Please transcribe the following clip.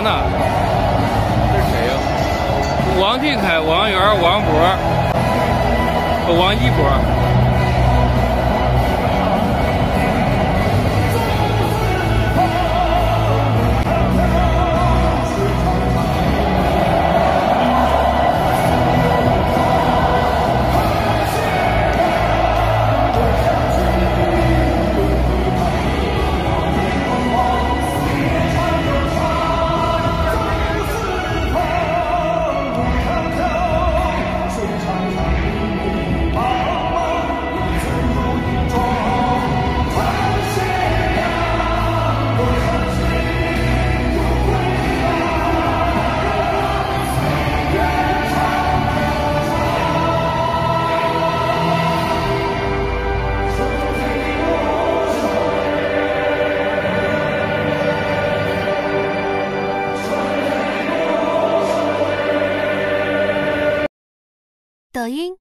呢？这是谁呀？王俊凯、王源、王博、王一博。抖音。